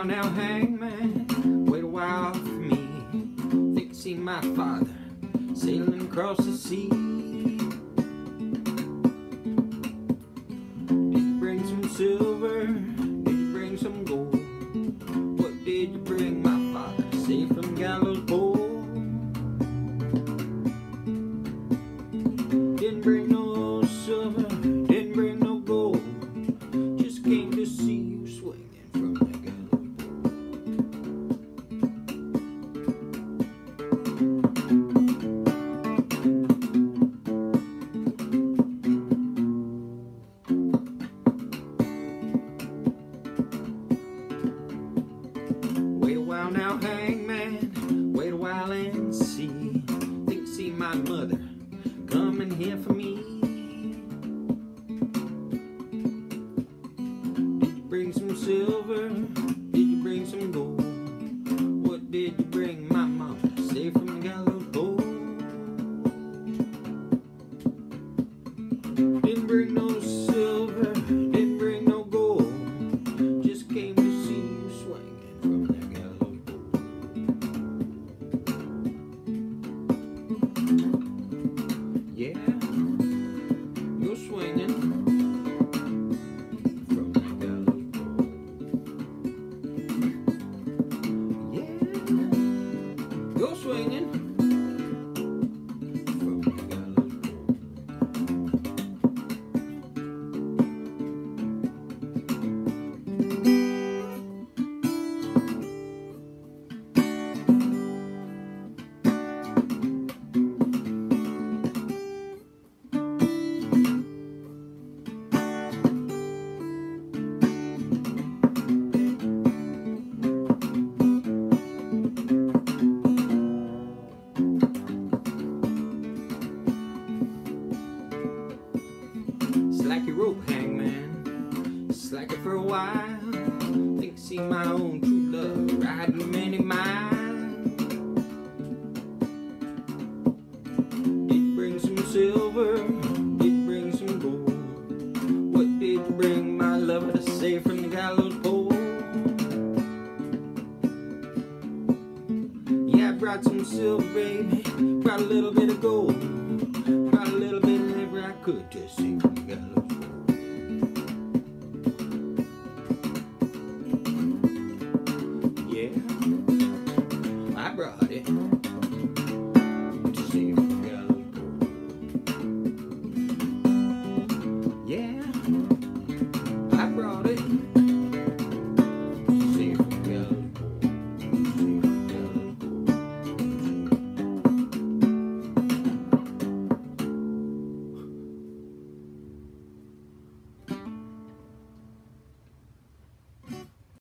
while now, hangman. Wait a while for me. Think see my father sailing across the sea. Did you bring rope, hangman. Slack it for a while. Think see my own true love riding many miles. Did you bring some silver? Did you bring some gold? What did bring, my lover, to save from the gallows pole? Yeah, I brought some silver, baby. Brought a little bit of gold. Brought a little bit of every I could to see.